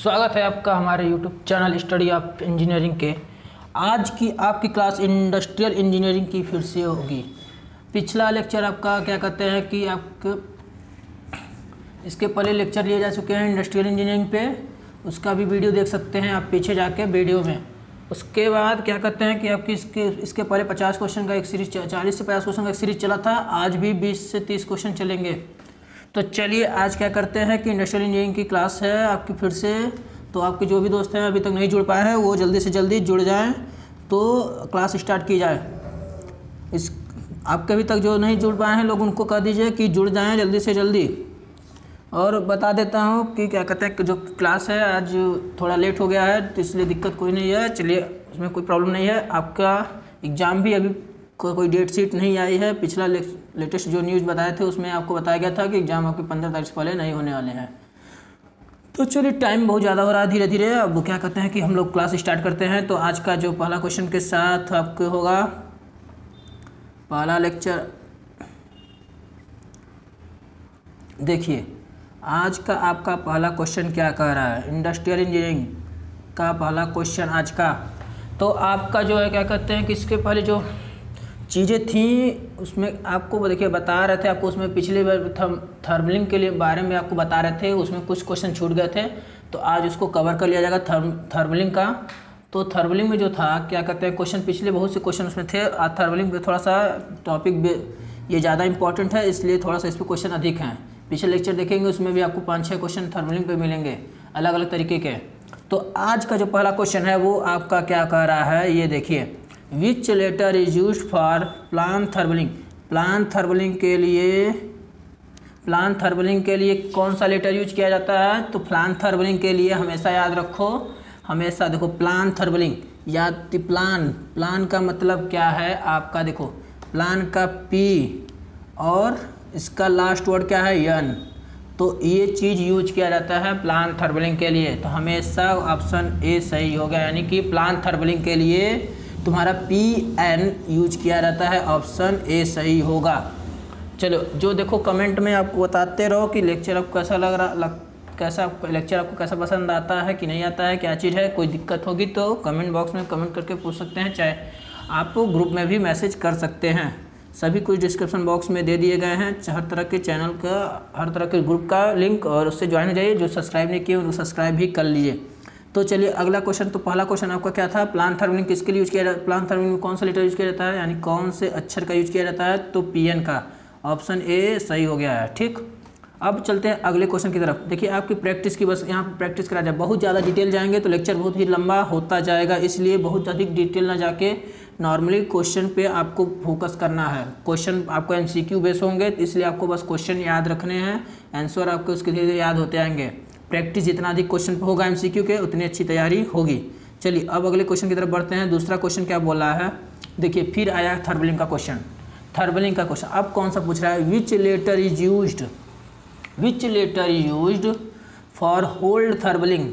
स्वागत है आपका हमारे YouTube channel study of engineering के। आज की आपकी क्लास इंडस्ट्रियल इंजीनियरिंग की फिर से होगी। पिछला लेक्चर आपका क्या कहते हैं कि आप इसके पहले लेक्चर लिए जा चुके हैं इंडस्ट्रियल इंजीनियरिंग पे। उसका भी वीडियो देख सकते हैं आप पीछे जाके वीडियो में। उसके बाद क्या कहते हैं कि आपकी इसके इसके पहले पचास क्वेश्चन का एक सीरीज़ चालीस से पचास क्वेश्चन का एक सीरीज़ चला था। आज भी बीस से तीस क्वेश्चन चलेंगे। तो चलिए आज क्या करते हैं कि इंडस्ट्रियल इंजीनियरिंग की क्लास है आपकी फिर से। तो आपके जो भी दोस्त हैं, अभी तक नहीं जुड़ पाए हैं, वो जल्दी से जल्दी जुड़ जाएँ। तो क्लास स्टार्ट की जाए। इस आपके अभी तक जो नहीं जुड़ पाए हैं, लोग उनको कह दीजिए कि जुड़ जाएँ जल्दी से जल्दी। और बता देता हूँ कि क्या कहते हैं जो क्लास है, आज थोड़ा लेट हो गया है तो इसलिए दिक्कत कोई नहीं है। चलिए, उसमें कोई प्रॉब्लम नहीं है। आपका एग्ज़ाम भी अभी को, कोई डेट शीट नहीं आई है। पिछला लेटेस्ट जो न्यूज़ बताए थे उसमें आपको बताया गया था कि एग्ज़ाम आपके पंद्रह तारीख से पहले नहीं होने वाले हैं। तो चलिए टाइम बहुत ज़्यादा हो रहा है धीरे धीरे अब क्या कहते हैं कि हम लोग क्लास स्टार्ट करते हैं। तो आज का जो पहला क्वेश्चन के साथ आपको होगा पहला लेक्चर देखिए आज का आपका पहला क्वेश्चन क्या कह रहा है? इंडस्ट्रियल इंजीनियरिंग का पहला क्वेश्चन आज का। तो आपका जो है क्या कहते हैं कि इसके पहले जो चीज़ें थी, उसमें आपको देखिए बता रहे थे, आपको उसमें पिछले बार थर्मलिंग के लिए बारे में आपको बता रहे थे, उसमें कुछ क्वेश्चन छूट गए थे तो आज उसको कवर कर लिया जाएगा थर्म, थर्मलिंग का। तो थर्मलिंग में जो था, क्या कहते हैं क्वेश्चन पिछले बहुत से क्वेश्चन उसमें थे, आज थर्मलिंग में थोड़ा सा टॉपिक ये ज़्यादा इंपॉर्टेंट है, इसलिए थोड़ा सा इस पर क्वेश्चन अधिक हैं। पिछले लेक्चर देखेंगे, उसमें भी आपको पाँच छः क्वेश्चन थर्मलिंग पे मिलेंगे अलग अलग तरीके के। तो आज का जो पहला क्वेश्चन है, वो आपका क्या कह रहा है, ये देखिए। Which letter is use for plan therblig plan therblig के लिए प्लान थर्बलिंग के लिए कौन सा लेटर यूज़ किया जाता है? तो प्लान थर्बलिंग के लिए हमेशा याद रखो, हमेशा देखो प्लान थर्बलिंग या प्लान प्लान का मतलब क्या है आपका देखो प्लान का पी और इसका लास्ट वर्ड क्या है? यन तो ये चीज़ यूज़ किया जाता है प्लान थर्बलिंग के लिए। तो हमेशा ऑप्शन ए सही होगा, यानी कि प्लान थर्बलिंग के लिए तुम्हारा पी एन यूज़ किया जाता है ऑप्शन ए सही होगा। चलो, जो देखो कमेंट में आपको बताते रहो कि लेक्चर आपको कैसा लग रहा, लग, कैसा लेक्चर आपको कैसा पसंद आता है कि नहीं आता है, क्या चीज़ है, कोई दिक्कत होगी तो कमेंट बॉक्स में कमेंट करके पूछ सकते हैं, चाहे आप ग्रुप में भी मैसेज कर सकते हैं। सभी कुछ डिस्क्रिप्शन बॉक्स में दे दिए गए हैं। हर तरह के चैनल का, हर तरह के ग्रुप का लिंक और उससे ज्वाइन हो जाइए। जो सब्सक्राइब नहीं किए, उनको सब्सक्राइब भी कर लीजिए। तो चलिए, अगला क्वेश्चन तो पहला क्वेश्चन आपका क्या था? प्लान थर्मिंग किसके लिए यूज़ किया जाता है प्लान थर्मिंग में कौन सा लेटर यूज़ किया जाता है? यानी कौन से अक्षर का यूज़ किया जाता है? तो पी एन का। ऑप्शन ए सही हो गया है, ठीक? अब चलते हैं अगले क्वेश्चन की तरफ़। देखिए, आपकी प्रैक्टिस की बस यहाँ पर प्रैक्टिस करा जाए बहुत ज़्यादा डिटेल जाएँगे तो लेक्चर बहुत ही लंबा होता जाएगा, इसलिए बहुत अधिक डिटेल ना जाके नॉर्मली क्वेश्चन पे आपको फोकस करना है। क्वेश्चन आपको एमसीक्यू बेस होंगे, इसलिए आपको बस क्वेश्चन याद रखने हैं। आंसर आपको उसके धीरे धीरे याद होते आएँगे। प्रैक्टिस जितना अधिक क्वेश्चन होगा एमसीक्यू के, उतनी अच्छी तैयारी होगी। चलिए, अब अगले क्वेश्चन की तरफ़ बढ़ते हैं। दूसरा क्वेश्चन क्या बोल रहा है? देखिए, फिर आया थर्बलिंग का क्वेश्चन थर्बलिंग का क्वेश्चन अब कौन सा पूछ रहा है? Which letter is use which letter is use for hold therblig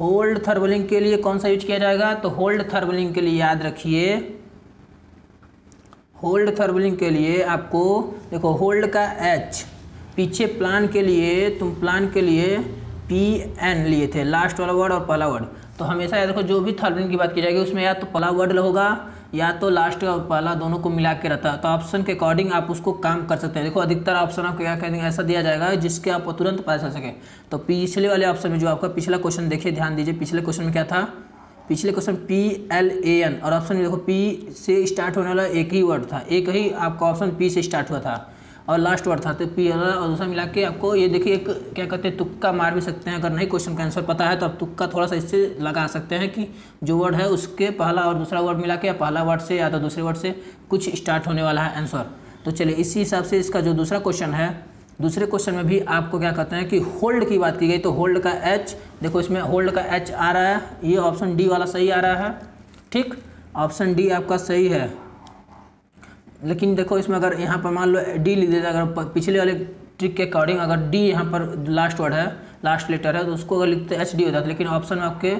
hold therblig के लिए कौन सा यूज़ किया जाएगा? तो होल्ड थर्बलिंग के लिए याद रखिए। होल्ड थर्बलिंग के लिए आपको, देखो होल्ड का एच पीछे प्लान के लिए, तुम प्लान के लिए पी एन लिए थे लास्ट वाला वर्ड और पहला वर्ड तो हमेशा याद रखो, जो भी थर्बलिंग की बात की जाएगी, उसमें या तो पहला वर्ड होगा, या तो लास्ट और पहला दोनों को मिला के रहता है। तो ऑप्शन के अकॉर्डिंग आप उसको काम कर सकते हैं। देखो, अधिकतर ऑप्शन आपको क्या कह देंगे ऐसा दिया जाएगा जिसके आप तुरंत पता चल सके। तो पिछले वाले ऑप्शन में जो आपका पिछला क्वेश्चन देखिए, ध्यान दीजिए, पिछले क्वेश्चन में क्या था? पिछले question P L A N और ऑप्शन में देखो पी से स्टार्ट होने वाला एक ही वर्ड था। एक ही आपका ऑप्शन पी से स्टार्ट हुआ था। और लास्ट वर्ड था तो पी एल और दूसरा मिला के आपको ये देखिए एक क्या कहते हैं, तुक्का मार भी सकते हैं। अगर नहीं क्वेश्चन का आंसर पता है तो आप तुक्का थोड़ा सा इससे लगा सकते हैं कि जो वर्ड है उसके पहला और दूसरा वर्ड मिला के, या पहला वर्ड से या तो दूसरे वर्ड से कुछ स्टार्ट होने वाला है आंसर तो चलिए, इसी हिसाब से इसका जो दूसरा क्वेश्चन है, दूसरे क्वेश्चन में भी आपको क्या कहते हैं कि होल्ड की बात की गई तो होल्ड का एच देखो इसमें होल्ड का एच आ रहा है, ये ऑप्शन डी वाला सही आ रहा है, ठीक? ऑप्शन डी आपका सही है। लेकिन देखो इसमें अगर यहाँ पर मान लो डी लिख देता अगर पिछले वाले ट्रिक के अकॉर्डिंग अगर डी यहाँ पर लास्ट वर्ड है लास्ट लेटर है तो उसको अगर लिखते एच डी होता है लेकिन ऑप्शन में आपके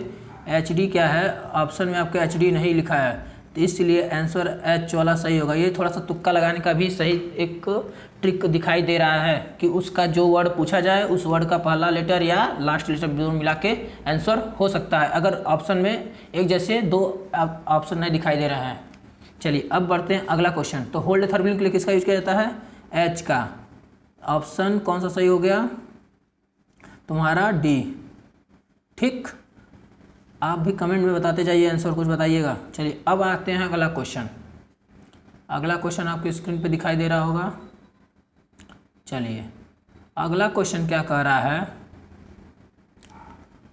एच डी क्या है? ऑप्शन में आपके एच डी नहीं लिखा है। तो इसलिए आंसर एच वाला सही होगा। ये थोड़ा सा तुक्का लगाने का भी सही एक ट्रिक दिखाई दे रहा है कि उसका जो वर्ड पूछा जाए, उस वर्ड का पहला लेटर या लास्ट लेटर दोनों मिला के आंसर हो सकता है। अगर ऑप्शन में एक जैसे दो ऑप्शन नहीं दिखाई दे रहे हैं। चलिए, अब बढ़ते हैं अगला क्वेश्चन तो होल्ड थर्मिल के लिए किसका यूज़ किया जाता है? एच का. ऑप्शन कौन सा सही हो गया? तुम्हारा डी ठीक? आप भी कमेंट में बताते जाइए आंसर कुछ बताइएगा. चलिए, अब आते हैं अगला क्वेश्चन अगला क्वेश्चन आपके स्क्रीन पे दिखाई दे रहा होगा. चलिए, अगला क्वेश्चन क्या कह रहा है?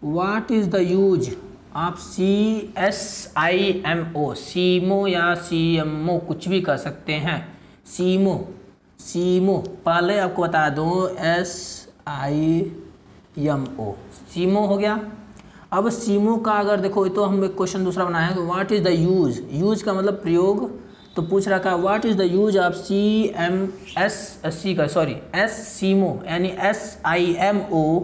वाट इज़ द यूज़ आप सी एस आई एम ओ सीमो या सी एम ओ कुछ भी कर सकते हैं। सीमो सीमो पहले आपको बता दूँ एस आई एम ओ सीमो हो गया। अब सीमो का अगर देखो तो हम एक क्वेश्चन दूसरा बनाए हैं what is the use use का मतलब प्रयोग। तो पूछ रहा था what is the use of C M S C का सॉरी एस सीमो यानी S I M O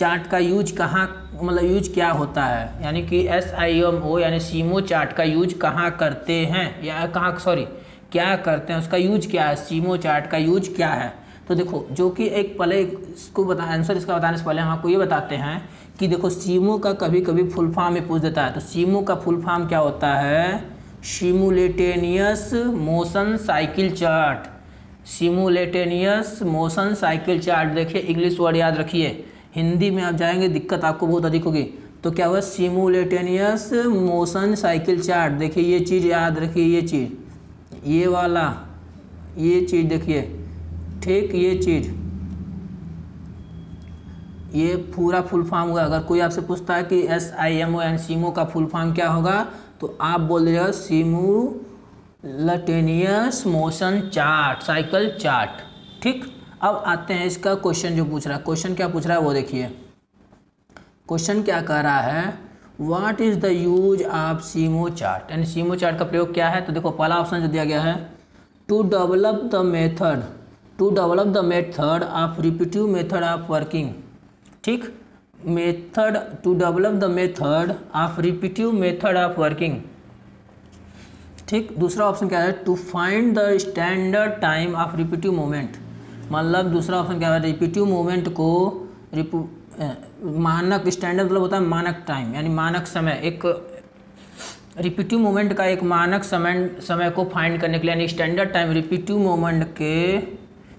chart का यूज़ कहाँ मतलब यूज़ क्या होता है? यानी कि एस आई एम ओ यानी सीमो चार्ट का यूज़ कहाँ करते हैं? या कहाँ सॉरी क्या करते हैं? उसका यूज़ क्या है? सीमो चार्ट का यूज़ क्या है? तो देखो, जो कि एक पहले इसको बता आंसर इसका बताने से पहले हम आपको ये बताते हैं कि देखो सीमो का कभी कभी फुल फॉर्म में पूछ देता है। तो सीमो का फुल फॉर्म क्या होता है? Simultaneous motion cycle chart simultaneous motion cycle chart देखिए इंग्लिश वर्ड याद रखिए। हिंदी में आप जाएँगे, दिक्कत आपको बहुत अधिक होगी। तो क्या हुआ? सिमुलेटेनियस मोशन साइकिल चार्ट देखिए ये चीज़ याद रखिए, ये चीज़। ये वाला, ये चीज़ देखिए, ठीक ये चीज़। ये पूरा फुल फॉर्म हुआ अगर कोई आपसे पूछता है कि S I M O N SIMO का फुल फॉर्म क्या होगा तो आप बोल दीजिएगा simultaneous motion chart cycle chart ठीक? अब आते हैं इसका क्वेश्चन जो पूछ रहा है। क्वेश्चन क्या पूछ रहा है वो देखिए। क्वेश्चन क्या कह रहा है? What is the use of SIMO chart यानी सीमो चार्ट का प्रयोग क्या है? तो देखो, पहला ऑप्शन जो दिया गया है to develop the method to develop the method of repetitive method of working ठीक? Method to develop the method of repetitive method of working ठीक? दूसरा ऑप्शन क्या है? To find the standard time of repetitive movement मतलब दूसरा option क्या है? Repetitive movement को मानक स्टैंडर्ड मतलब होता है मानक टाइम यानी मानक समय। एक रिपीटिव मूवमेंट का एक मानक समय समय को फाइंड करने के लिए, यानी स्टैंडर्ड टाइम रिपीटिव मूवमेंट के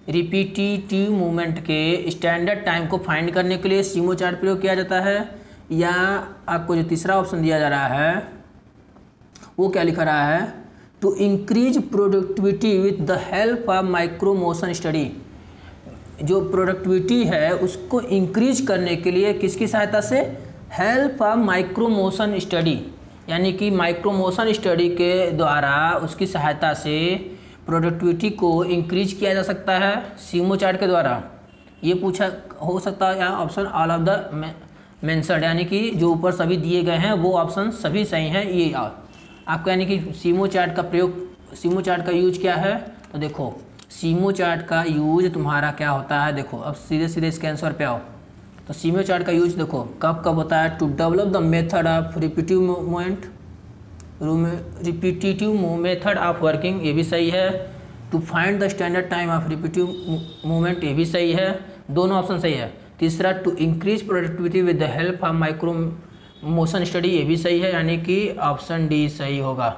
रिपीटिटिव मूवमेंट के स्टैंडर्ड टाइम को फाइंड करने के लिए सीमो चार्ट प्रयोग किया जाता है। या आपको जो तीसरा ऑप्शन दिया जा रहा है, वो क्या लिखा रहा है? To increase productivity with the help of micro motion study जो प्रोडक्टिविटी है, उसको इंक्रीज करने के लिए किसकी सहायता से? हेल्प ऑफ़ माइक्रोमोशन स्टडी यानी कि माइक्रोमोशन स्टडी के द्वारा उसकी सहायता से प्रोडक्टिविटी को इंक्रीज किया जा सकता है सीमो चार्ट के द्वारा। ये पूछा हो सकता है option all of the mentioned यानी कि जो ऊपर सभी दिए गए हैं, वो ऑप्शन सभी सही हैं, ये आपको यानी कि सीमो चार्ट का प्रयोग सीमो चार्ट का यूज़ क्या है? तो देखो सीमो चार्ट का यूज़ तुम्हारा क्या होता है? देखो, अब सीधे सीधे इसके आंसर पे आओ। तो सीमो चार्ट का यूज़ देखो, कब कब होता है? To develop the method of repetitive movement repetitive method of working ये भी सही है। To find the standard time of repetitive movement ये भी सही है। दोनों ऑप्शन सही है। तीसरा to increase productivity with the help of micro motion study ये भी सही है। यानी कि ऑप्शन डी सही होगा।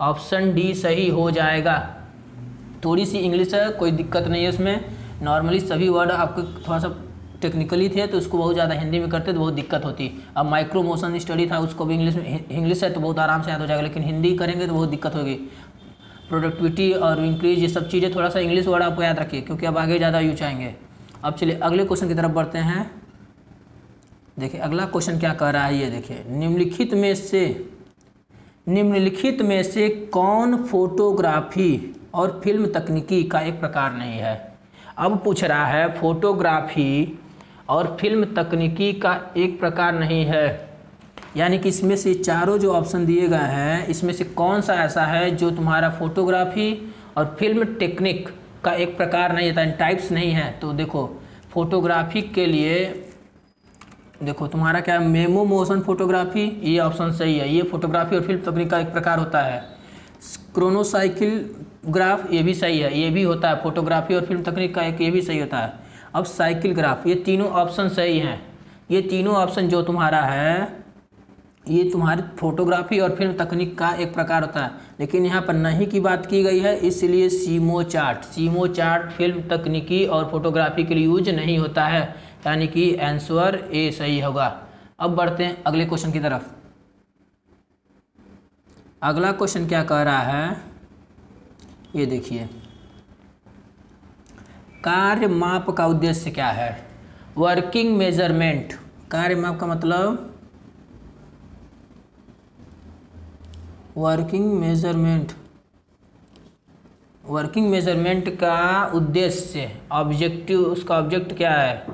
ऑप्शन डी सही हो जाएगा। थोड़ी सी इंग्लिश है, कोई दिक्कत नहीं है उसमें। नॉर्मली सभी वर्ड आपको थोड़ा सा टेक्निकली थे तो उसको बहुत ज़्यादा हिंदी में करते तो बहुत दिक्कत होती। अब माइक्रो मोशन स्टडी था, उसको भी इंग्लिश में इंग्लिश है तो बहुत आराम से याद हो जाएगा, लेकिन हिंदी करेंगे तो बहुत दिक्कत होगी। प्रोडक्टिविटी और इंक्रीज ये सब चीज़ें थोड़ा सा इंग्लिश वर्ड आपको याद रखिए, क्योंकि अब आगे ज़्यादा यूज़ आएँगे। अब चलिए, अगले क्वेश्चन की तरफ़ बढ़ते हैं। देखिए, अगला क्वेश्चन क्या कह रहा है, ये देखिए। निम्नलिखित में से, निम्नलिखित में से कौन फोटोग्राफी और फ़िल्म तकनीकी का एक प्रकार नहीं है। अब पूछ रहा है, फोटोग्राफी और फ़िल्म तकनीकी का एक प्रकार नहीं है। यानी कि इसमें से चारों जो ऑप्शन दिए गए हैं, इसमें से कौन सा ऐसा है जो तुम्हारा फोटोग्राफी और फ़िल्म टेक्निक का एक प्रकार नहीं है टाइप्स नहीं है? तो देखो, फोटोग्राफी के लिए, देखो, तुम्हारा क्या है? मेमो मोशन फोटोग्राफी ये ऑप्शन सही है। ये फोटोग्राफी और फ़िल्म तकनीक का एक प्रकार होता है। क्रोनोसाइकिल ग्राफ ये भी सही है, ये भी होता है। फोटोग्राफी और फ़िल्म तकनीक का एक ये भी सही होता है। अब साइकिल ग्राफ, ये तीनों ऑप्शन सही हैं। ये तीनों ऑप्शन जो तुम्हारा है, ये तुम्हारी फोटोग्राफी और फ़िल्म तकनीक का एक प्रकार होता है। लेकिन यहाँ पर नहीं की बात की गई है, इसलिए simo chart simo chart film तकनीकी और फोटोग्राफी के लिए यूज़ नहीं होता है। यानी कि आंसर ए सही होगा। अब बढ़ते हैं अगले क्वेश्चन की तरफ़। अगला क्वेश्चन क्या कह रहा है? ये देखिए। कार्य माप का उद्देश्य क्या है? वर्किंग मेज़रमेंट कार्य माप का मतलब? वर्किंग मेज़रमेंट वर्किंग मेज़रमेंट का उद्देश्य। ऑब्जेक्टिव उसका ऑब्जेक्ट क्या है?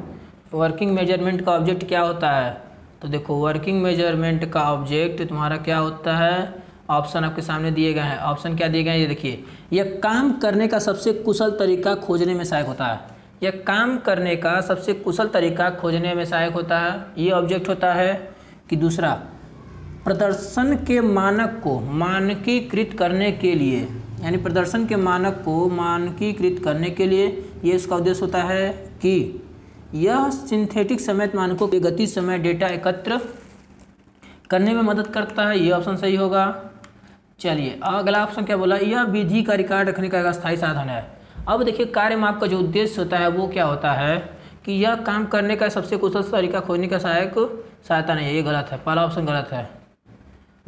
वर्किंग मेज़रमेंट का ऑब्जेक्ट क्या होता है? तो देखो वर्किंग मेज़रमेंट का ऑब्जेक्ट तुम्हारा क्या होता है? ऑप्शन आपके सामने दिए गए हैं। ऑप्शन क्या दिए गए हैं? ये देखिए, यह काम करने का सबसे कुशल तरीका खोजने में सहायक होता है। यह काम करने का सबसे कुशल तरीका खोजने में सहायक होता है। ये ऑब्जेक्ट होता है कि दूसरा, प्रदर्शन के मानक को मानकीकृत करने के लिए, यानी प्रदर्शन के मानक को मानकीकृत करने के लिए ये इसका उद्देश्य होता है कि यह सिंथेटिक समय मानकों के गति समय डेटा एकत्र करने में मदद करता है। ये ऑप्शन सही होगा। चलिए, अगला ऑप्शन क्या बोला? यह विधि का रिकॉर्ड रखने का एक अस्थायी साधन है। अब देखिए, कार्य माप का जो उद्देश्य होता है, वो क्या होता है कि यह काम करने का सबसे कुशल तरीका खोजने का सहायक सहायता नहीं है, ये गलत है, पहला ऑप्शन गलत है।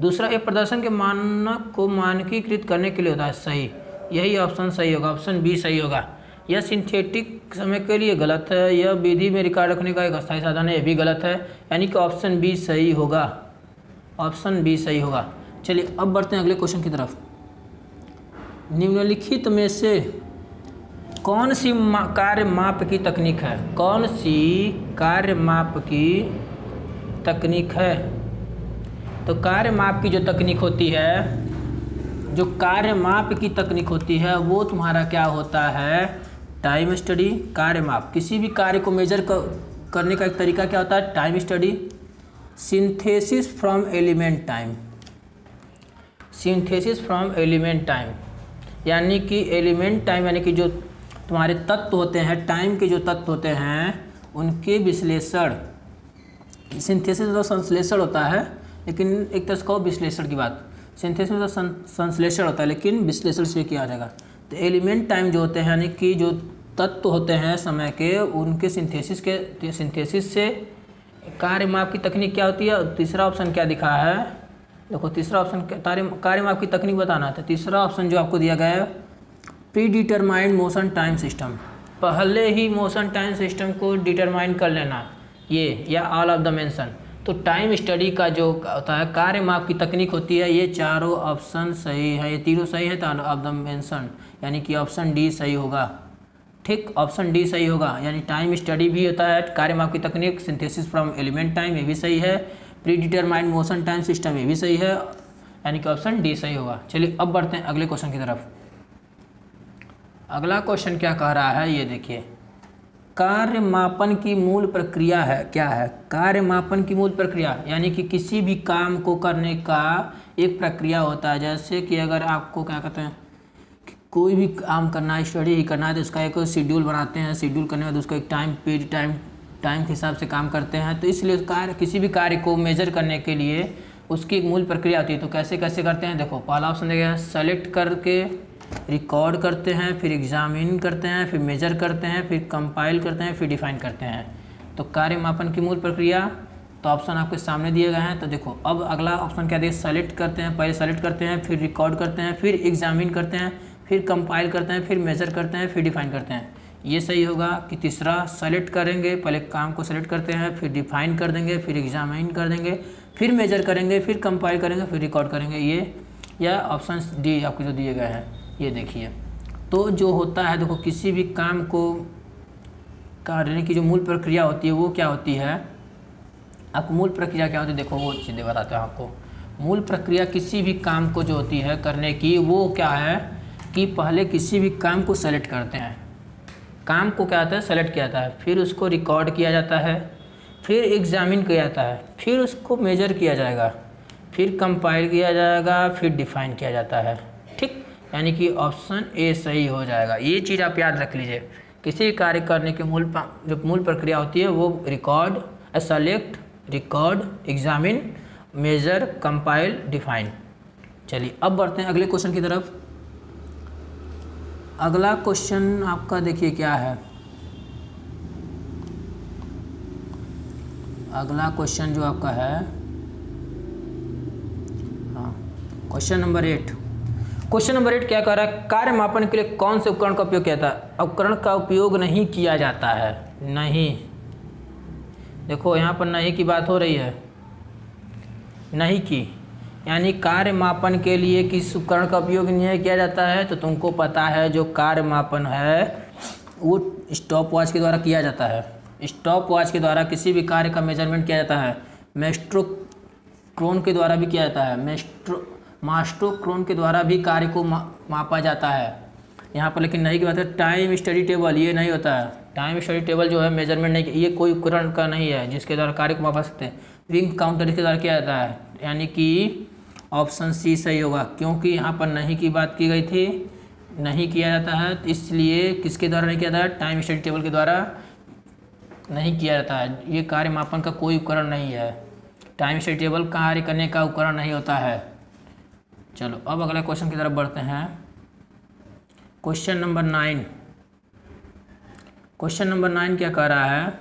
दूसरा एक प्रदर्शन के मानक को मानकीकृत करने के लिए होता है, सही। यही ऑप्शन सही होगा ऑप्शन बी सही होगा। यह सिंथेटिक समय के लिए गलत है, यह विधि में रिकॉर्ड रखने का एक अस्थायी साधन है यह भी गलत है, यानी कि ऑप्शन बी सही होगा। ऑप्शन बी सही होगा। चलिए अब बढ़ते हैं अगले क्वेश्चन की तरफ़। निम्नलिखित में से कौन सी मा, कार्य माप की तकनीक है? कौन सी कार्य माप की तकनीक है? तो कार्य माप की जो तकनीक होती है जो कार्य माप की तकनीक होती है वो तुम्हारा क्या होता है? टाइम स्टडी कार्य माप। किसी भी कार्य को मेजर कर, करने का एक तरीका क्या होता है? Time study synthesis from element time synthesis from element time यानी कि एलिमेंट टाइम यानी कि जो तुम्हारे तत्व होते हैं टाइम के जो तत्व होते हैं, उनके विश्लेषण। सिंथेसिस मतलब संश्लेषण होता है, लेकिन एक तरह से कहो विश्लेषण की बात। सिंथेसिस तो संश्लेषण होता है, लेकिन विश्लेषण से किया जाएगा। तो एलिमेंट टाइम जो होते हैं, यानी कि जो तत्व होते हैं समय के, उनके सिंथेसिस के सिंथेसिस से कार्य माप की तकनीक क्या होती है? और तीसरा ऑप्शन क्या दिखा है? देखो, तीसरा ऑप्शन कार्य माप की तकनीक बताना है। तो तीसरा ऑप्शन जो आपको दिया गया है pre determined motion time system पहले ही मोशन टाइम सिस्टम को डिटरमाइन कर लेना, ये, या ऑल ऑफ़ द मेंशन तो टाइम स्टडी का जो होता है, कार्य माप की तकनीक होती है, ये चारों ऑप्शन सही है, ये तीनों सही है तो ऑफ़ द मेंशन यानी कि ऑप्शन डी सही होगा। ठीक ऑप्शन डी सही होगा, यानी टाइम स्टडी भी होता है, कार्य माप की तकनीक सिंथेसिस फ्रॉम एलिमेंट टाइम ये भी सही है। Pre determined motion time system ये भी सही है, यानी कि ऑप्शन डी सही होगा। चलिए अब बढ़ते हैं अगले क्वेश्चन की तरफ़। अगला क्वेश्चन क्या कह रहा है, ये देखिए। कार्य मापन की मूल प्रक्रिया है, क्या है? कार्य मापन की मूल प्रक्रिया, यानी कि किसी भी काम को करने का एक प्रक्रिया होता है। जैसे कि अगर आपको क्या कहते हैं कोई भी काम करना है, स्टडी ही करना है तो उसका एक शेड्यूल बनाते हैं। शेड्यूल करने के बाद उसको एक टाइम पीरियड टाइम टाइम के हिसाब से काम करते हैं तो इसलिए कार्य किसी भी कार्य को मेजर करने के लिए उसकी एक मूल प्रक्रिया होती है तो कैसे कैसे करते हैं देखो पहला ऑप्शन देखिए सेलेक्ट करके रिकॉर्ड करते हैं फिर एग्जामिन करते हैं फिर मेजर करते हैं फिर कंपाइल करते हैं फिर डिफाइन करते हैं तो कार्य मापन की मूल प्रक्रिया तो ऑप्शन आपके सामने दिए गए हैं तो देखो अब अगला ऑप्शन क्या दिए सेलेक्ट करते हैं पहले सेलेक्ट करते हैं फिर रिकॉर्ड करते हैं फिर एग्जामिन करते हैं फिर कंपाइल करते हैं फिर मेजर करते हैं फिर डिफाइन करते हैं ये सही होगा कि तीसरा सेलेक्ट करेंगे, पहले काम को सेलेक्ट करते हैं, फिर डिफाइन कर देंगे, फिर एग्जामिन कर देंगे, फिर मेजर करेंगे, फिर कंपाइल करेंगे, फिर रिकॉर्ड करेंगे। ये, या ऑप्शन डी आपको जो दिए गए हैं, ये देखिए। तो जो होता है, देखो, किसी भी काम को करने की जो मूल प्रक्रिया होती है, वो क्या होती है? आपको मूल प्रक्रिया क्या होती है, देखो, वो चीज़ें बताते हैं आपको। मूल प्रक्रिया किसी भी काम को जो होती है करने की, वो क्या है कि पहले किसी भी काम को सेलेक्ट करते हैं। काम को क्या होता है सेलेक्ट किया जाता है। फिर उसको रिकॉर्ड किया जाता है, फिर एग्जामिन किया जाता है, फिर उसको मेजर किया जाएगा, फिर कंपाइल किया जाएगा, फिर डिफाइन किया जाता है। ठीक? यानी कि ऑप्शन ए सही हो जाएगा। ये चीज़ आप याद रख लीजिए। किसी कार्य करने की मूल जो मूल प्रक्रिया होती है, वो record select record examine measure compile define चलिए, अब बढ़ते हैं अगले क्वेश्चन की तरफ़। अगला क्वेश्चन आपका देखिए क्या है। अगला क्वेश्चन जो आपका है। हाँ question number eight. Question number eight क्या कह रहा है, कार्य मापन के लिए कौन से उपकरण का उपयोग किया जाता है? उपकरण का उपयोग नहीं किया जाता है। नहीं। देखो, यहाँ पर नहीं की बात हो रही है। नहीं की। यानी कार्य मापन के लिए किस उपकरण का उपयोग नहीं किया जाता है तो तुमको पता है जो कार्य मापन है वो स्टॉप वॉच के द्वारा किया जाता है। स्टॉप वॉच के द्वारा किसी भी कार्य का मेज़रमेंट किया जाता है। मेस्ट्रोक्रोन के द्वारा भी किया जाता है। मेस्ट्रो मास्ट्रोक्रोन के द्वारा भी कार्य को मा, मापा जाता है। यहाँ पर लेकिन नहीं की बात है टाइम स्टडी टेबल ये नहीं होता है। टाइम स्टडी टेबल जो है मेज़रमेंट नहीं ये कोई उपकरण का नहीं है जिसके द्वारा कार्य को मापा सकते हैं। विंग काउंटर इसके द्वारा किया जाता है। यानी कि ऑप्शन सी सही होगा, क्योंकि यहाँ पर नहीं की बात की गई थी, नहीं किया जाता है तो इसलिए किसके द्वारा नहीं किया जाता है? टाइम स्टडी टेबल के द्वारा नहीं किया जाता है। ये कार्य मापन का कोई उपकरण नहीं है। टाइम स्टडी टेबल कार्य करने का उपकरण नहीं होता है। चलो, अब अगला क्वेश्चन की तरफ़ बढ़ते हैं। Question number nine question number nine क्या कह रहा है?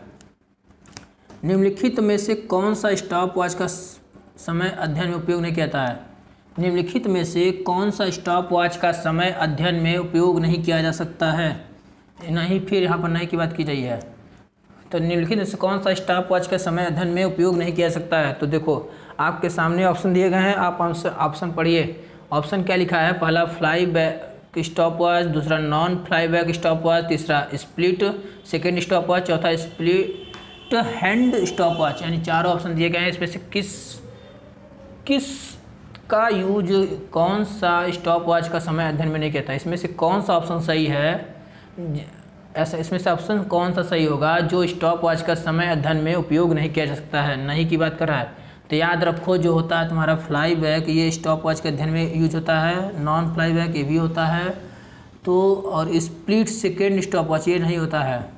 निम्नलिखित में से कौन सा स्टॉप वॉच का समय अध्ययन में उपयोग नहीं किया जाता है। निम्नलिखित में से कौन सा स्टॉप वॉच का समय अध्ययन में उपयोग नहीं किया जा सकता है? नहीं, फिर यहाँ पर नहीं की बात की गई है। तो निम्नलिखित में से कौन सा स्टॉप वॉच का समय अध्ययन में उपयोग नहीं किया जा सकता है? तो देखो, आपके सामने ऑप्शन दिए गए हैं, आप ऑप्शन पढ़िए। ऑप्शन क्या लिखा है? पहला फ्लाई बैक स्टॉप वॉच दूसरा non fly back stop watch तीसरा स्प्लिट सेकेंड स्टॉप वॉच चौथा स्प्लिट हैंड स्टॉप वॉच यानी चारों ऑप्शन दिए गए हैं, इसमें से किस किस का यूज़ कौन सा स्टॉप वॉच का समय अध्ययन में नहीं कहता इसमें से कौन सा ऑप्शन सही है? ऐसा, इसमें से ऑप्शन कौन सा सही होगा जो स्टॉप वॉच का समय अध्ययन में उपयोग नहीं किया जा सकता है? नहीं की बात कर रहा है। तो याद रखो, जो होता है तुम्हारा फ्लाई बैक, ये स्टॉप वॉच के अध्ययन में यूज़ होता है। नॉन फ्लाई बैक, ये भी होता है। तो और स्प्लिट सेकेंड स्टॉप वॉच ये नहीं होता है।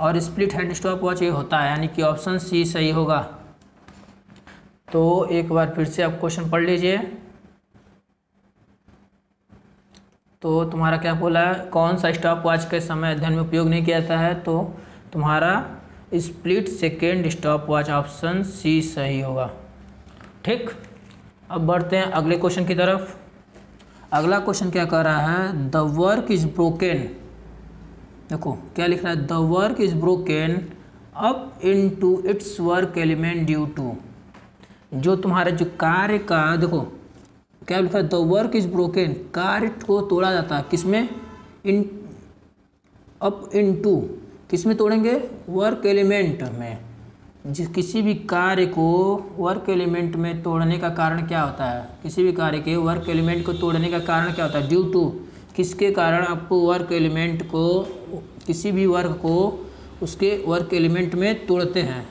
और स्प्लिट हैंड स्टॉप वॉच ये होता है, यानी कि ऑप्शन सी सही होगा। तो एक बार फिर से आप क्वेश्चन पढ़ लीजिए। तो तुम्हारा क्या बोला है? कौन सा स्टॉप वॉच के समय अध्ययन में उपयोग नहीं किया जाता है? तो तुम्हारा split second stop watch option C सही होगा। ठीक? अब बढ़ते हैं अगले क्वेश्चन की तरफ़। अगला क्वेश्चन क्या कह रहा है? द वर्क इज़ ब्रोकन देखो, क्या लिख रहा है? The work is broken up into its work element due to जो तुम्हारे जो कार्य का, देखो, क्या लिखा है? द वर्क इज़ ब्रोकन कार्य को तोड़ा जाता है। किसमें? इन अप इन टू किसमें तोड़ेंगे? वर्क एलिमेंट में। जिस, किसी भी कार्य को वर्क एलिमेंट में तोड़ने का कारण क्या होता है? किसी भी कार्य के वर्क एलिमेंट को तोड़ने का कारण क्या होता है? ड्यू टू किसके कारण आपको वर्क एलिमेंट को, किसी भी वर्क को उसके वर्क एलिमेंट में तोड़ते हैं?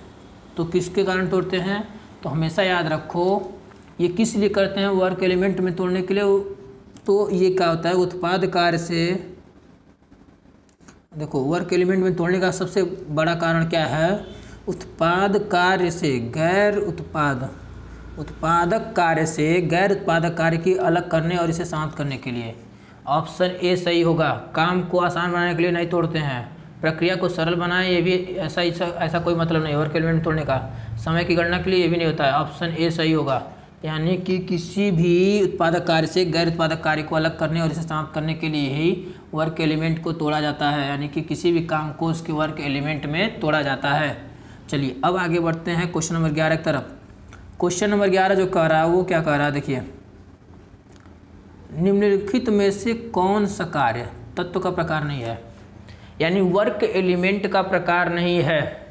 तो किसके कारण तोड़ते हैं? तो हमेशा याद रखो, ये किस लिए करते हैं? वर्क एलिमेंट में तोड़ने के लिए। तो ये क्या होता है? उत्पाद कार्य से। देखो, वर्क एलिमेंट में तोड़ने का सबसे बड़ा कारण क्या है? उत्पाद कार्य से, गैर उत्पाद। उत्पादक कार्य से, गैर उत्पादक कार्य की अलग करने और इसे शांत करने के लिए। ऑप्शन ए सही होगा। काम को आसान बनाने के लिए नहीं तोड़ते हैं। प्रक्रिया को सरल बनाएँ, ये भी ऐसा ऐसा ऐसा कोई मतलब नहीं वर्क एलिमेंट तोड़ने का। समय की गणना के लिए ये भी नहीं होता है। ऑप्शन ए सही होगा। यानी कि किसी भी उत्पादक कार्य से गैर उत्पादक कार्य को अलग करने और इसे समाप्त करने के लिए ही वर्क एलिमेंट को तोड़ा जाता है, यानी कि किसी भी काम को उसके वर्क एलिमेंट में तोड़ा जाता है। चलिए, अब आगे बढ़ते हैं क्वेश्चन नंबर ग्यारह की तरफ़। क्वेश्चन नंबर ग्यारह जो कह रहा है, वो क्या कह रहा है? देखिए, निम्नलिखित में से कौन सा कार्य तत्व का प्रकार नहीं है? यानी वर्क एलिमेंट का प्रकार नहीं है।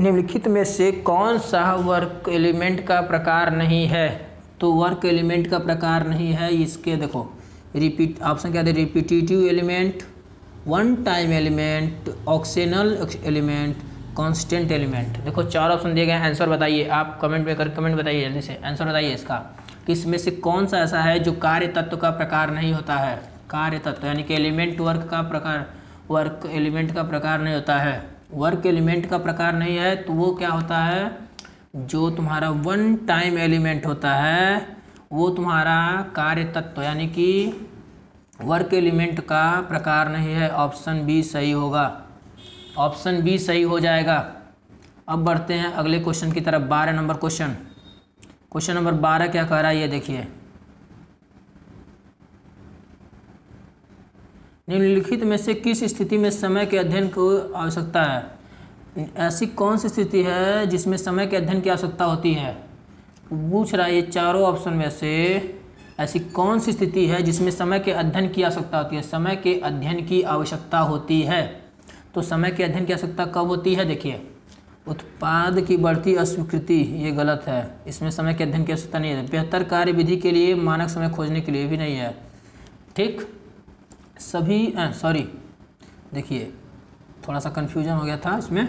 निम्नलिखित में से कौन सा वर्क एलिमेंट का प्रकार नहीं है? तो वर्क एलिमेंट का प्रकार नहीं है, इसके देखो रिपीट ऑप्शन क्या दे repetitive element one time element occasional element constant element देखो, चार ऑप्शन दिए गए हैं आंसर बताइए। आप कमेंट में कर कमेंट बताइए, जल्दी से आंसर बताइए इसका। कि इसमें से कौन सा ऐसा है जो कार्य तत्व का प्रकार नहीं होता है? कार्य तत्व, यानी कि एलिमेंट वर्क का प्रकार वर्क एलिमेंट का प्रकार नहीं होता है। वर्क एलिमेंट का प्रकार नहीं है तो वो क्या होता है? जो तुम्हारा वन टाइम एलिमेंट होता है, वो तुम्हारा कार्य तत्व, यानी कि वर्क एलिमेंट का प्रकार नहीं है। ऑप्शन बी सही होगा। ऑप्शन बी सही हो जाएगा। अब बढ़ते हैं अगले क्वेश्चन की तरफ़, बारह नंबर क्वेश्चन क्वेश्चन नंबर बारह क्या कह रहा है, ये देखिए। निम्नलिखित में से किस स्थिति में समय के अध्ययन को आवश्यकता है? ऐसी कौन सी स्थिति है जिसमें समय के अध्ययन की आवश्यकता होती है? पूछ रहा है ये चारों ऑप्शन में से, ऐसी कौन सी स्थिति है जिसमें समय के अध्ययन की आवश्यकता होती है? समय के अध्ययन की आवश्यकता होती है। तो समय के अध्ययन की आवश्यकता कब होती है? देखिए, उत्पाद की बढ़ती अस्वीकृति, ये गलत है। इसमें समय के अध्ययन की आवश्यकता नहीं है। बेहतर कार्य विधि के लिए मानक समय खोजने के लिए भी नहीं है। ठीक? सभी सॉरी देखिए, थोड़ा सा कन्फ्यूज़न हो गया था इसमें।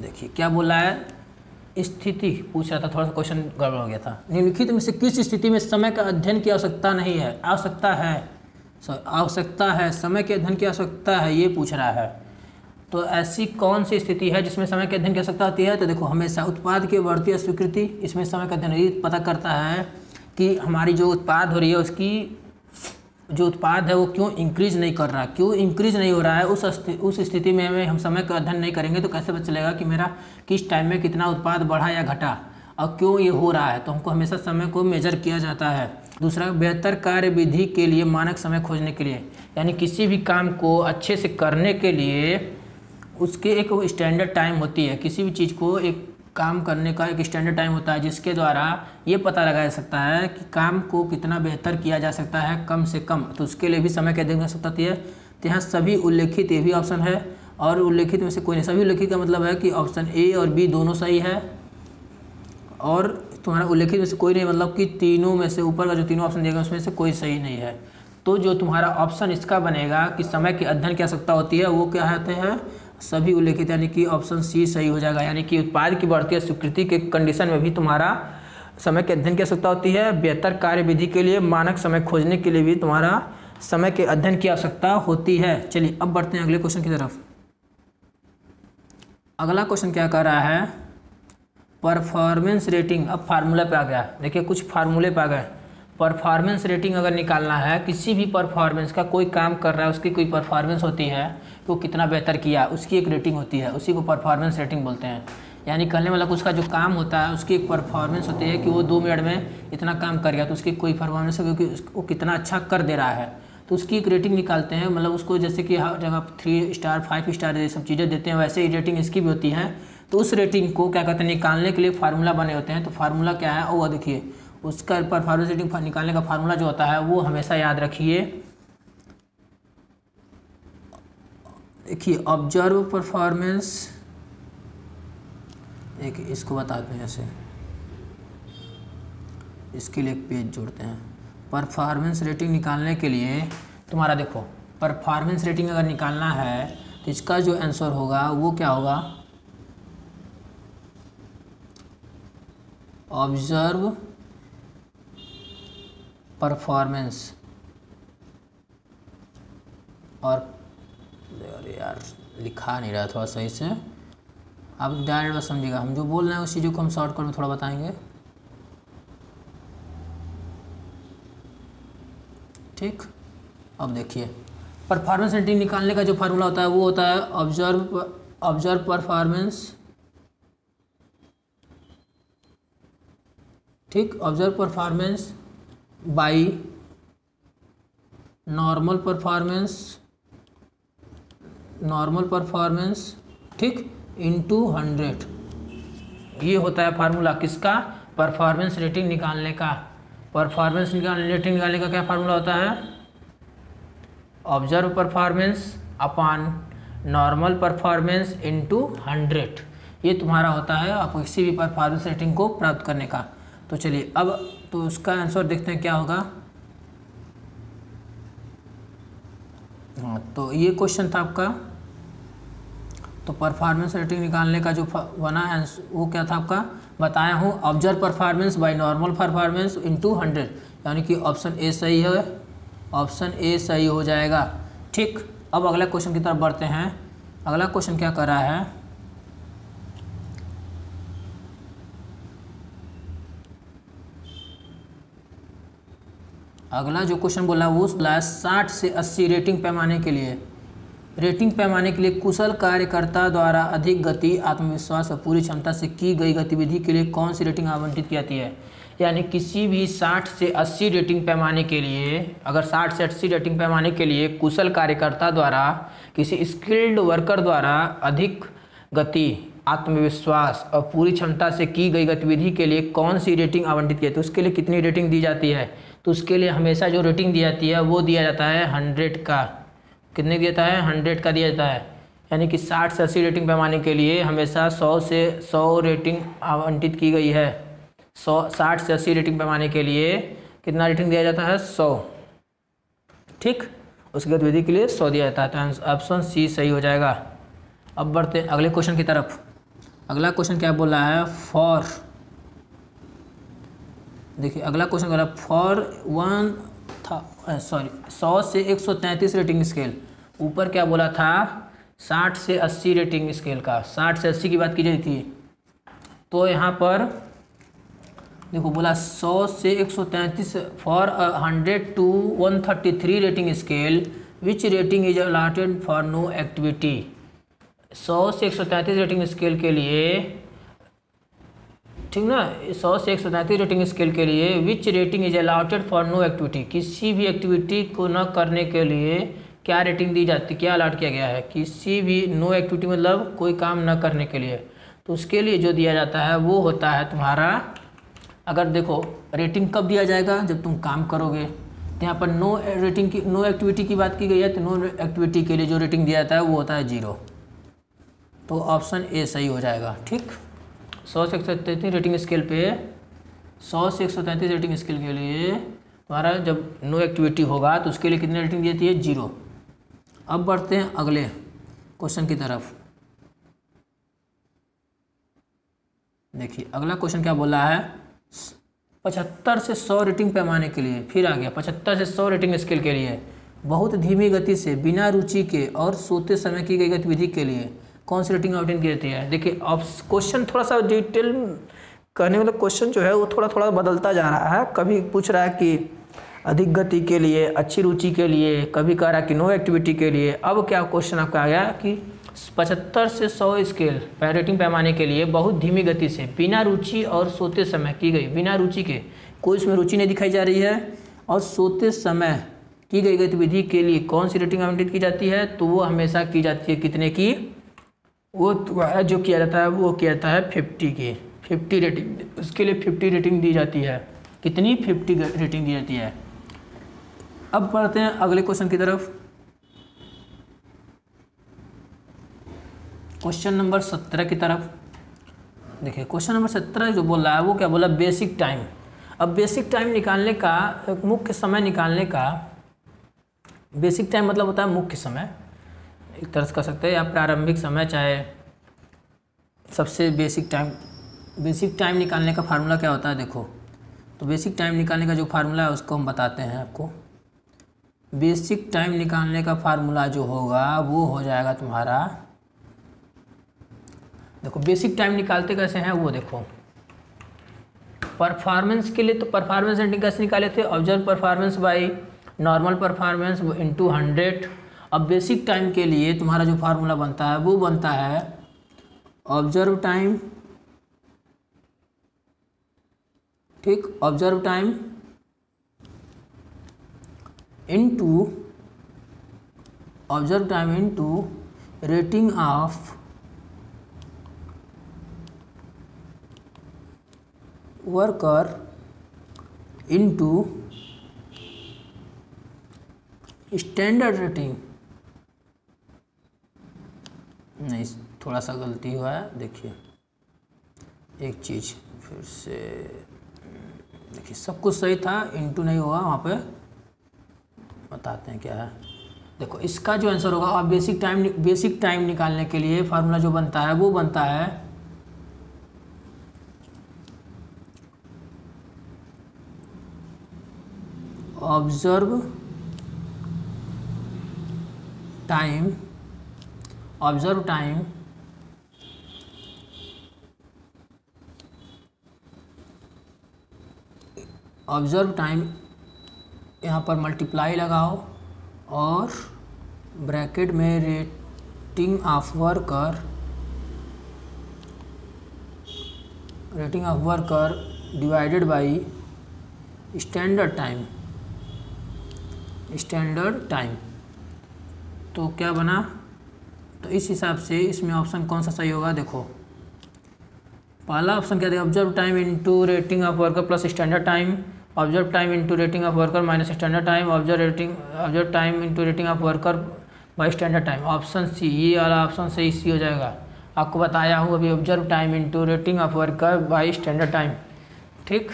देखिए, क्या बोला है? स्थिति, पूछ रहा था, थोड़ा सा क्वेश्चन गड़बड़ हो गया था। निम्नलिखित में से किस स्थिति में समय का अध्ययन की आवश्यकता नहीं है? आवश्यकता है आवश्यकता है, समय के अध्ययन की आवश्यकता है, ये पूछ रहा है। तो ऐसी कौन सी स्थिति है जिसमें समय के अध्ययन की आवश्यकता होती है? तो देखो, हमेशा उत्पाद की बढ़ती अस्वीकृति इसमें समय का अध्ययन पता करता है कि हमारी जो उत्पाद हो रही है उसकी जो उत्पाद है वो क्यों इंक्रीज नहीं कर रहा, क्यों इंक्रीज नहीं हो रहा है, उस उस स्थिति में हमें, हम समय का अध्ययन नहीं करेंगे तो कैसे पता चलेगा कि मेरा किस टाइम में कितना उत्पाद बढ़ा या घटा, और क्यों ये हो रहा है? तो हमको हमेशा समय को मेजर किया जाता है। दूसरा, बेहतर कार्य विधि के लिए मानक समय खोजने के लिए, यानी किसी भी काम को अच्छे से करने के लिए, उसके एक स्टैंडर्ड टाइम होती है। किसी भी चीज़ को एक काम करने का एक स्टैंडर्ड टाइम होता है, जिसके द्वारा ये पता लगाया जा सकता है कि काम को कितना बेहतर किया जा सकता है, कम से कम। तो उसके लिए भी समय की अध्ययन सकता है? तो यहाँ सभी उल्लेखित, ये भी ऑप्शन है। और उल्लेखित में से कोई नहीं, सभी उल्लेखित का मतलब है कि ऑप्शन ए और बी दोनों सही है। और तुम्हारा उल्लेखित में से कोई नहीं मतलब कि तीनों में से ऊपर का जो तीनों ऑप्शन दिएगा उसमें से कोई सही नहीं है। तो जो तुम्हारा ऑप्शन इसका बनेगा कि समय के अध्ययन की आवश्यकता होती है, वो क्या कहते हैं सभी उल्लेखित यानी कि ऑप्शन सी सही हो जाएगा। यानी कि उत्पाद की बढ़ती स्वीकृति के कंडीशन में भी तुम्हारा समय के अध्ययन की आवश्यकता होती है। बेहतर कार्य विधि के लिए, मानक समय खोजने के लिए भी तुम्हारा समय के अध्ययन की आवश्यकता होती है। चलिए, अब बढ़ते हैं अगले क्वेश्चन की तरफ़। अगला क्वेश्चन क्या कर रहा है? परफॉर्मेंस रेटिंग अब फार्मूला पे आ गया। देखिए, कुछ फार्मूले पे आ गए। परफॉर्मेंस रेटिंग अगर निकालना है, किसी भी परफॉर्मेंस का कोई काम कर रहा है, उसकी कोई परफॉर्मेंस होती है तो कितना बेहतर किया, उसकी एक रेटिंग होती है, उसी को परफॉर्मेंस रेटिंग बोलते हैं। यानी करने वाला उसका जो काम होता है, उसकी एक परफॉर्मेंस होती है कि वो दो मिनट में इतना काम कर गया तो उसकी कोई परफॉर्मेंस क्योंकि वो कितना अच्छा कर दे रहा है। तो उसकी एक रेटिंग निकालते हैं मतलब उसको जैसे कि हर जगह थ्री स्टार फाइव स्टार ये सब चीज़ें देते हैं, वैसे ही रेटिंग इसकी भी होती है। तो उस रेटिंग को क्या कहते हैं, निकालने के लिए फार्मूला बने होते हैं। तो फार्मूला क्या है? वो देखिए उसका परफॉर्मेंस रेटिंग निकालने का फार्मूला जो होता है, वो हमेशा याद रखिए। देखिए ऑब्ज़र्व परफॉर्मेंस एक इसको बताते हैं ऐसे। इसके लिए एक पेज जोड़ते हैं। परफॉर्मेंस रेटिंग निकालने के लिए, तुम्हारा देखो परफॉर्मेंस रेटिंग अगर निकालना है तो इसका जो आंसर होगा, वो क्या होगा? ऑब्ज़र्व परफॉर्मेंस और अरे यार, लिखा नहीं रहा थोड़ा सही से। आप डायरेक्ट बस समझिएगा, हम जो बोल रहे हैं उस चीज़ों को हम शॉर्ट कट में थोड़ा बताएँगे। ठीक? अब देखिए। परफॉर्मेंस रेटिंग निकालने का जो फार्मूला होता है, वो होता है ऑब्ज़र्व ऑब्ज़र्व परफॉर्मेंस ठीक? Observe performance by normal performance normal performance ठीक इनटू हंड्रेड ये होता है फार्मूला किसका? परफॉर्मेंस रेटिंग निकालने का। परफॉर्मेंस निकाल रेटिंग निकालने का क्या फार्मूला होता है? Observe performance upon normal performance into hundred ये तुम्हारा होता है आपको किसी भी परफॉर्मेंस रेटिंग को प्राप्त करने का। तो चलिए, अब तो उसका आंसर देखते हैं क्या होगा। हाँ तो ये क्वेश्चन था आपका। तो परफॉर्मेंस रेटिंग निकालने का जो बना है वो क्या था आपका? बताया हूँ observe performance by normal performance into hundred यानी कि ऑप्शन ए सही है ऑप्शन ए सही हो जाएगा। ठीक, अब अगला क्वेश्चन की तरफ़ बढ़ते हैं। अगला क्वेश्चन क्या कर रहा है? अगला जो क्वेश्चन बोला वो बोला है साठ से अस्सी रेटिंग पैमाने के लिए। रेटिंग पैमाने के लिए कुशल कार्यकर्ता द्वारा अधिक गति, आत्मविश्वास और पूरी क्षमता से की गई गतिविधि के लिए कौन सी रेटिंग आवंटित की जाती है? यानी किसी भी 60 से 80 रेटिंग पैमाने के लिए, अगर 60 से 80 रेटिंग पैमाने के लिए कुशल कार्यकर्ता द्वारा, किसी स्किल्ड वर्कर द्वारा अधिक गति, आत्मविश्वास और पूरी क्षमता से की गई गतिविधि के लिए कौन सी रेटिंग आवंटित की जाती है? तो उसके लिए कितनी रेटिंग दी जाती है? तो उसके लिए हमेशा जो रेटिंग दी जाती है, वो दिया जाता है हंड्रेड का। कितने दिया जाता है? हंड्रेड का दिया जाता है। यानी कि साठ से अस्सी रेटिंग पैमाने के लिए हमेशा सौ से सौ रेटिंग आवंटित की गई है। सौ, साठ से अस्सी रेटिंग पैमाने के लिए कितना रेटिंग दिया जाता है? सौ। ठीक? उसकी गतिविधि के लिए सौ दिया जाता है। तो ऑप्शन सी सही हो जाएगा। अब बढ़ते अगले क्वेश्चन की तरफ़। अगला क्वेश्चन क्या बोल रहा है? फॉर देखिए, अगला क्वेश्चन बोला फॉर वन था सॉरी सौ से एक सौ तैंतीस रेटिंग स्केल ऊपर क्या बोला था? साठ से अस्सी रेटिंग स्केल का। साठ से अस्सी की बात की जाती थी तो यहाँ पर देखो, बोला सौ से एक सौ तैंतीस for hundred to one thirty three rating scale which rating is allotted for no activity सौ से एक सौ तैंतीस रेटिंग स्केल के लिए ठीक ना, सौ से एक सौ तैंतीस रेटिंग स्केल के लिए which rating is allotted for no activity किसी भी एक्टिविटी को न करने के लिए क्या रेटिंग दी जाती, क्या अलाट किया गया है? किसी भी नो एक्टिविटी मतलब कोई काम न करने के लिए। तो उसके लिए जो दिया जाता है, वो होता है तुम्हारा, अगर देखो रेटिंग कब दिया जाएगा? जब तुम काम करोगे। तो यहाँ पर नो रेटिंग की नो एक्टिविटी की बात की गई है तो नो एक्टिविटी के लिए जो रेटिंग दिया जाता है, वो होता है ज़ीरो तो ऑप्शन ए सही हो जाएगा, ठीक? सौ से एक सौ तैंतीस रेटिंग स्केल पे, सौ से एक सौ तैंतीस रेटिंग स्केल के लिए तुम्हारा जब नो एक्टिविटी होगा तो उसके लिए कितनी रेटिंग दी जाती है? ज़ीरो अब बढ़ते हैं अगले क्वेश्चन की तरफ़। देखिए, अगला क्वेश्चन क्या बोला है? पचहत्तर से सौ रेटिंग पैमाने के लिए, फिर आ गया। पचहत्तर से सौ रेटिंग स्केल के लिए। बहुत धीमी गति से, बिना रुचि के और सोते समय की गई गतिविधि के लिए कौन सी रेटिंग ऑप्टेन की जाती है। देखिए, अब क्वेश्चन थोड़ा सा डिटेल करने वाला क्वेश्चन जो है, वो थोड़ा थोड़ा बदलता जा रहा है। कभी पूछ रहा है कि अधिक गति के लिए, अच्छी रुचि के लिए, कभी कह रहा है कि नो एक्टिविटी के लिए। अब क्या क्वेश्चन आपका आ गया कि पचहत्तर से सौ स्केल रेटिंग पैमाने के लिए बहुत धीमी गति से बिना रुचि और सोते समय की गई, बिना रुचि के, कोई इसमें रुचि नहीं दिखाई जा रही है। और सोते समय की गई गतिविधि के लिए कौन सी रेटिंग आवंटित की जाती है तो वो हमेशा की जाती है कितने की? वो जो किया जाता है, वो किया जाता है फिफ्टी की। फिफ्टी रेटिंग उसके लिए फिफ्टी रेटिंग दी जाती है। कितनी फिफ्टी रेटिंग दी जाती है? अब पढ़ते हैं अगले क्वेश्चन की तरफ़। क्वेश्चन नंबर सत्रह की तरफ़। देखिए क्वेश्चन नंबर सत्रह जो बोल रहा है, वो क्या बोला? बेसिक टाइम अब बेसिक टाइम निकालने का, मुख्य समय निकालने का बेसिक टाइम मतलब होता है मुख्य समय। एक तरह से कर सकते हैं, या प्रारंभिक समय चाहे सबसे बेसिक टाइम बेसिक टाइम निकालने का फार्मूला क्या होता है देखो। तो बेसिक टाइम निकालने का जो फार्मूला है, उसको हम बताते हैं आपको। बेसिक टाइम निकालने का फार्मूला जो होगा, वो हो जाएगा तुम्हारा देखो बेसिक टाइम निकालते कैसे हैं, वो देखो। परफॉर्मेंस के लिए तो परफॉर्मेंस रेटिंग कैसे निकाले थे? Observe performance by normal performance into hundred अब बेसिक टाइम के लिए तुम्हारा जो फार्मूला बनता है, वो बनता है ऑब्ज़र्व टाइम ठीक? Observe time into observe time into rating of worker into standard rating नहीं थोड़ा सा गलती हुआ है, देखिए। एक चीज़ फिर से, देखिए, सब कुछ सही था इंटू नहीं हुआ, वहाँ पे बताते हैं क्या है। देखो, इसका जो आंसर होगा और बेसिक टाइम बेसिक टाइम निकालने के लिए फार्मूला जो बनता है, वो बनता है observe time observe time observe time यहाँ पर मल्टीप्लाई लगाओ और ब्रैकेट में rating of worker, rating of worker divided by standard time standard time. तो क्या बना? तो इस हिसाब से इसमें ऑप्शन कौन सा सही होगा देखो। पहला ऑप्शन क्या देगा? Observe time into rating of worker plus standard time observe time into rating of worker minus standard time observe rating observe time into rating of worker by standard time option C ये वाला option सही सी हो जाएगा। आपको बताया हूँ अभी observe time into rating of worker by standard time ठीक?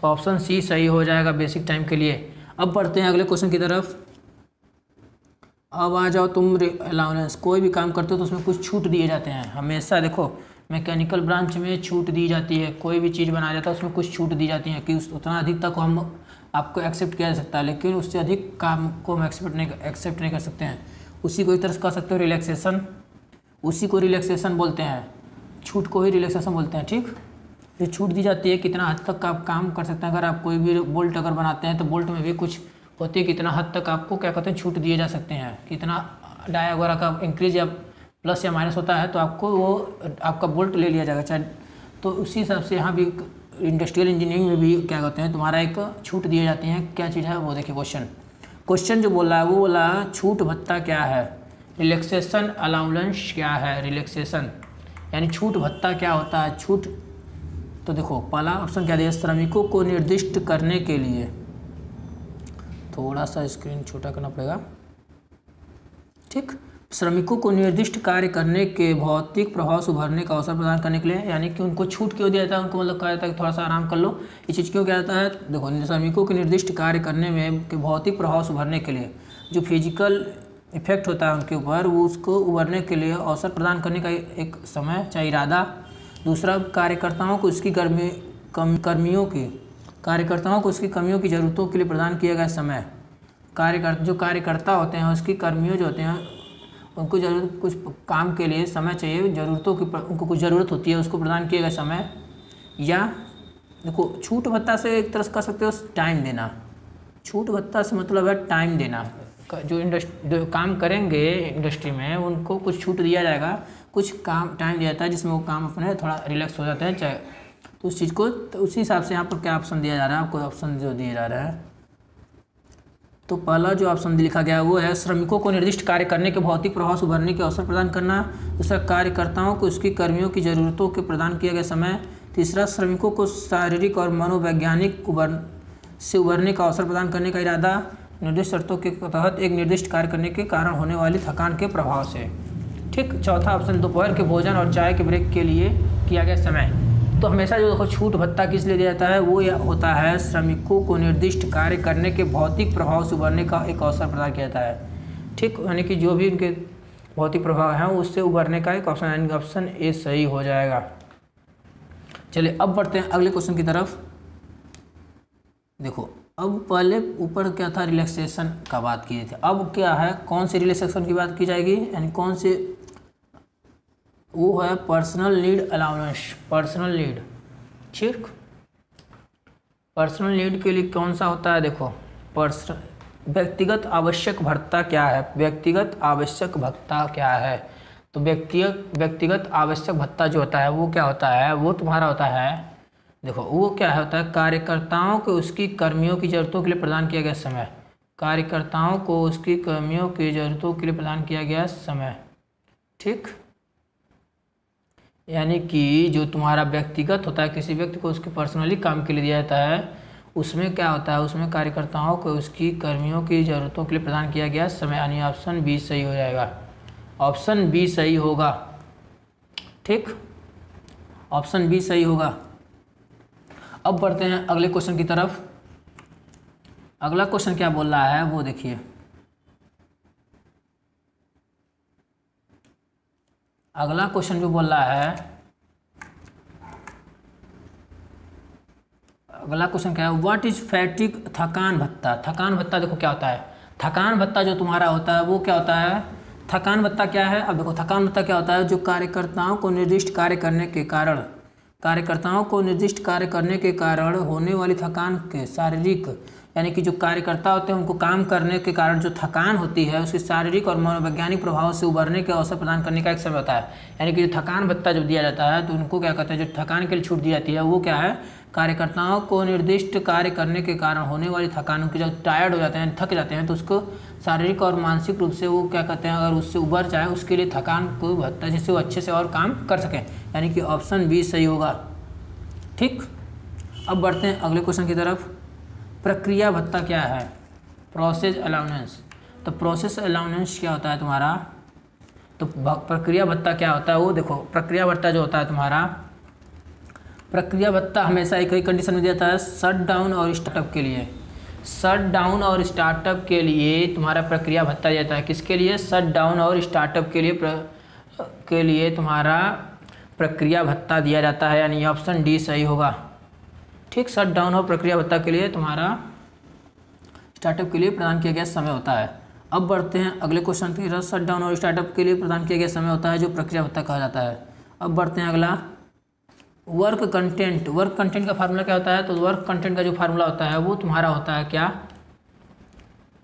तो ऑप्शन सी सही हो जाएगा बेसिक टाइम के लिए। अब बढ़ते हैं अगले क्वेश्चन की तरफ़। अब आ जाओ, तुम अलाउंस कोई भी काम करते हो तो उसमें कुछ छूट दिए जाते हैं। हमेशा देखो मैकेनिकल ब्रांच में छूट दी जाती है, कोई भी चीज़ बनाया जाता है, उसमें कुछ छूट दी जाती है कि उस उतना अधिक तक हम आपको एक्सेप्ट किया जा सकता है, लेकिन उससे अधिक काम को हम एक्सेप्ट नहीं एक्सेप्ट नहीं कर सकते हैं। उसी को एक तरह से कह सकते हो रिलैक्सेशन उसी को रिलैक्सेशन बोलते हैं। छूट को ही रिलैक्सेशन बोलते हैं, ठीक? ये छूट दी जाती है, कितना हद तक आप काम कर सकते हैं। अगर आप कोई भी बोल्ट अगर बनाते हैं तो बोल्ट में भी कुछ होती है कितना हद तक आपको, क्या कहते हैं, छूट दिए जा सकते हैं। कितना डाया वगैरह का इंक्रीज या प्लस या माइनस होता है तो आपको वो, आपका बोल्ट ले लिया जाएगा। चाहे तो उसी हिसाब से यहाँ भी इंडस्ट्रियल इंजीनियरिंग में भी, क्या कहते हैं, तुम्हारा एक छूट दिए जाती हैं। क्या चीज़ है, वो देखिए क्वेश्चन क्वेश्चन जो बोला है, वो बोला छूट भत्ता क्या है? रिलैक्सेशन अलाउलेंस क्या है? रिलैक्सेशन यानी छूट भत्ता क्या होता है? छूट तो देखो, पहला ऑप्शन क्या दिया, श्रमिकों को निर्दिष्ट करने के लिए। थोड़ा सा स्क्रीन छोटा करना पड़ेगा। ठीक? श्रमिकों को निर्दिष्ट कार्य करने के भौतिक प्रभाव से उभरने का अवसर प्रदान करने के लिए, यानी कि उनको छूट क्यों दिया जाता है? उनको मतलब कहा जाता है कि थोड़ा सा आराम कर लो। ये चीज़ क्यों किया जाता है? देखो श्रमिकों के निर्दिष्ट कार्य करने में के भौतिक प्रभाव से उभरने के लिए, जो फ़िज़िकल इफ़ेक्ट होता है उनके ऊपर, वो उसको उभरने के लिए अवसर प्रदान करने का एक समय चाहे इरादा। दूसरा, कार्यकर्ताओं को इसकी गर्मी, कम कर्मियों की कार्यकर्ताओं को उसकी कमियों की ज़रूरतों के लिए प्रदान किया गया समय। कार्यकर्ता, जो कार्यकर्ता होते हैं, उसकी कर्मियों जो होते हैं, उनको ज़रूरत, कुछ काम के लिए समय चाहिए, ज़रूरतों की उनको कुछ ज़रूरत होती है, उसको प्रदान किया गया समय। या देखो, छूट भत्ता से एक तरह से कह सकते हो, टाइम देना। छूट भत्ता से मतलब है टाइम देना। जो इंडस्ट्री काम करेंगे इंडस्ट्री में, उनको कुछ छूट दिया जाएगा। कुछ काम, टाइम दिया जाता है, जिसमें वो काम अपने थोड़ा रिलैक्स हो जाते हैं, चाहे तो उस चीज़ को तो उसी हिसाब से यहाँ पर क्या ऑप्शन दिया जा रहा है? आपको ऑप्शन जो दिया जा रहा है। तो पहला जो ऑप्शन लिखा गया है वो है, श्रमिकों को निर्दिष्ट कार्य करने के भौतिक प्रभाव से उभरने के अवसर प्रदान करना। दूसरा, कार्यकर्ताओं को उसकी कर्मियों की ज़रूरतों के प्रदान किया गया समय। तीसरा, श्रमिकों को शारीरिक और मनोवैज्ञानिक उभर, से उभरने का अवसर प्रदान करने का इरादा। निर्दिष्ट शर्तों के तहत एक निर्दिष्ट कार्य करने के कारण होने वाली थकान के प्रभाव से। ठीक, चौथा ऑप्शन दोपहर के भोजन और चाय के ब्रेक के लिए किया गया समय। तो हमेशा जो देखो छूट भत्ता किस लिए दिया जाता है, वो होता है श्रमिकों को निर्दिष्ट कार्य करने के भौतिक प्रभाव से उभरने का एक अवसर प्रदान किया जाता है। ठीक, यानी कि जो भी उनके भौतिक प्रभाव हैं, उससे उभरने का एक ऑप्शन यानी ऑप्शन ए सही हो जाएगा। चलिए, अब बढ़ते हैं अगले क्वेश्चन की तरफ़। देखो, अब पहले ऊपर क्या था रिलैक्सेशन का बात की थी। अब क्या है, कौन से रिलैक्सेशन की बात की जाएगी, यानी कौन से वो है personal need allowance personal need ठीक? पर्सनल नीड के लिए कौन सा होता है? देखो पर्सन व्यक्तिगत आवश्यक भत्ता क्या है? व्यक्तिगत आवश्यक भत्ता क्या है? तो व्यक्तिगत व्यक्तिगत आवश्यक भत्ता जो होता है, वो क्या होता है? वो तुम्हारा होता है, देखो, वो क्या होता है कार्यकर्ताओं को उसकी कर्मियों की ज़रूरतों के लिए प्रदान किया गया समय। कार्यकर्ताओं को उसकी कर्मियों की ज़रूरतों के लिए प्रदान किया गया समय। ठीक? यानी कि जो तुम्हारा व्यक्तिगत होता है, किसी व्यक्ति को उसके पर्सनली काम के लिए दिया जाता है, उसमें क्या होता है? उसमें कार्यकर्ताओं को उसकी कर्मियों की ज़रूरतों के लिए प्रदान किया गया समय, यानी ऑप्शन बी सही हो जाएगा। ऑप्शन बी सही होगा। ठीक? ऑप्शन बी सही होगा। अब बढ़ते हैं अगले क्वेश्चन की तरफ़। अगला क्वेश्चन क्या बोल रहा है, वो देखिए। अगला क्वेश्चन जो बोल रहा है, अगला क्वेश्चन क्या है? व्हाट इज़ फैटिक थकान भत्ता। थकान भत्ता देखो क्या होता है। थकान भत्ता जो तुम्हारा होता है, वो क्या होता है? थकान भत्ता क्या है? अब देखो, थकान भत्ता क्या होता है? जो कार्यकर्ताओं को निर्दिष्ट कार्य करने के कारण, कार्यकर्ताओं को निर्दिष्ट कार्य करने के कारण होने वाली थकान के शारीरिक यानी कि जो कार्यकर्ता होते हैं, उनको काम करने के कारण जो थकान होती है, उसके शारीरिक और मनोवैज्ञानिक प्रभाव से उबरने के अवसर प्रदान करने का एक समय होता है। यानी कि जो थकान भत्ता जब दिया जाता है तो उनको क्या कहते हैं, जो थकान के लिए छूट दी जाती है, वो क्या है? कार्यकर्ताओं को निर्दिष्ट कार्य करने के कारण होने वाली थकान उनके जब टायर्ड हो जाते हैं, थक जाते हैं तो उसको शारीरिक और मानसिक रूप से वो क्या कहते हैं, अगर उससे उबर जाए, उसके लिए थकान को भत्ता जिससे वो अच्छे से और काम कर सकें। यानी कि ऑप्शन बी सही होगा। ठीक? अब बढ़ते हैं अगले क्वेश्चन की तरफ़। प्रक्रिया भत्ता क्या है? प्रोसेस अलाउनेंस तो प्रोसेस अलाउनेंस क्या होता है तुम्हारा? तो प्रक्रिया भत्ता क्या होता है? वो देखो प्रक्रिया भत्ता जो होता है तुम्हारा प्रक्रिया भत्ता हमेशा एक ही कंडीशन में दिया है शट डाउन और स्टार्टअप के लिए। शट डाउन और स्टार्टअप के लिए तुम्हारा प्रक्रिया भत्ता जाता है। किसके लिए? शट डाउन और स्टार्टअप के लिए प्र, के लिए तुम्हारा प्रक्रिया भत्ता दिया जाता है। यानी ऑप्शन डी सही होगा। ठीक शट डाउन और प्रक्रिया भत्ता के लिए तुम्हारा स्टार्टअप के लिए प्रदान किया गया समय होता है। अब बढ़ते हैं अगले क्वेश्चन की तरफ़। शट डाउन और स्टार्टअप के लिए प्रदान किया गया समय होता है, जो प्रक्रिया भत्ता कहा जाता है। अब बढ़ते हैं अगला। वर्क कंटेंट वर्क कंटेंट का फार्मूला क्या होता है? तो वर्क कंटेंट का जो फार्मूला होता है, वो तुम्हारा होता है क्या?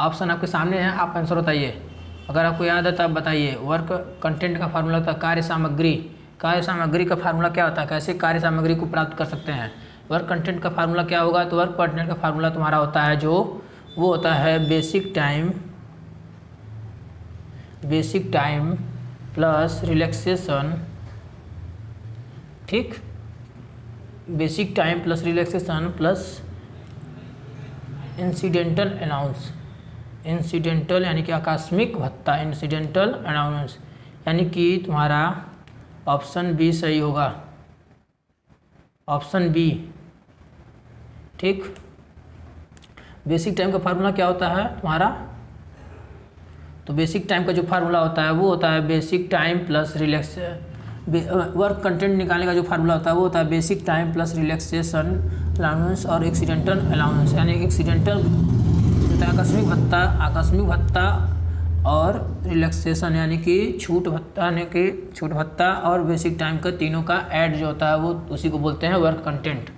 ऑप्शन आपके सामने है, आप आंसर बताइए। अगर आपको याद है तो आप बताइए। वर्क कंटेंट का फार्मूला होता है कार्य सामग्री। कार्य सामग्री का फार्मूला क्या होता है? कैसे कार्य सामग्री को प्राप्त कर सकते हैं? वर्क कंटेंट का फार्मूला क्या होगा? तो वर्क कंटेंट का फार्मूला तुम्हारा होता है जो, वो होता है basic time basic time plus relaxation ठीक? Basic time plus relaxation plus incidental allowance incidental यानी कि आकस्मिक भत्ता इंसिडेंटल अनाउंस यानी कि तुम्हारा ऑप्शन बी सही होगा। ऑप्शन बी ठीक? बेसिक टाइम का फार्मूला क्या होता है तुम्हारा? तो बेसिक टाइम का जो फार्मूला होता है, वो होता है basic time plus relax work content निकालने का जो फार्मूला होता है, वो होता है basic time plus relaxation allowance और एक्सीडेंटल अलाउंस यानी एक्सीडेंटल आकस्मिक भत्ता आकस्मिक भत्ता और रिलैक्सेशन यानी कि छूट भत्ता, यानी कि छूट भत्ता और बेसिक टाइम का तीनों का ऐड जो होता है, वो उसी को बोलते हैं वर्क कंटेंट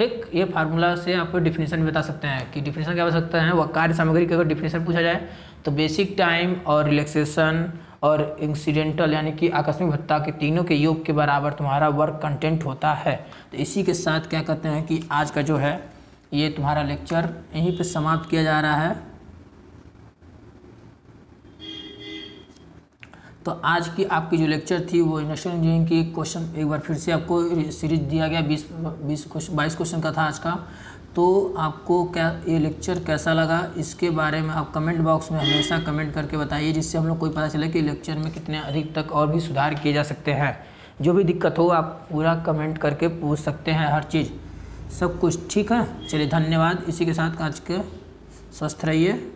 ठीक, ये फार्मूला से आप डिफिनेशन बता सकते हैं कि डिफिनेशन क्या हो सकता है? वह कार्य सामग्री का अगर डिफिनेशन पूछा जाए तो बेसिक टाइम और रिलैक्सेशन और इंसिडेंटल यानी कि आकस्मिक भत्ता के तीनों के योग के बराबर तुम्हारा वर्क कंटेंट होता है। तो इसी के साथ क्या कहते हैं कि आज का जो है, ये तुम्हारा लेक्चर यहीं पे समाप्त किया जा रहा है। तो आज की आपकी जो लेक्चर थी वो इंडस्ट्रियल इंजीनियरिंग की क्वेश्चन एक बार फिर से आपको सीरीज़ दिया गया, बीस बीस क्वेश्चन बाईस क्वेश्चन का था आज का। तो आपको क्या ये लेक्चर कैसा लगा? इसके बारे में आप कमेंट बॉक्स में हमेशा कमेंट करके बताइए, जिससे हम लोग को पता चले कि लेक्चर में कितने अधिक तक और भी सुधार किए जा सकते हैं। जो भी दिक्कत हो, आप पूरा कमेंट करके पूछ सकते हैं हर चीज़। सब कुछ ठीक है? चलिए धन्यवाद। इसी के साथ आज के स्वस्थ रहिए।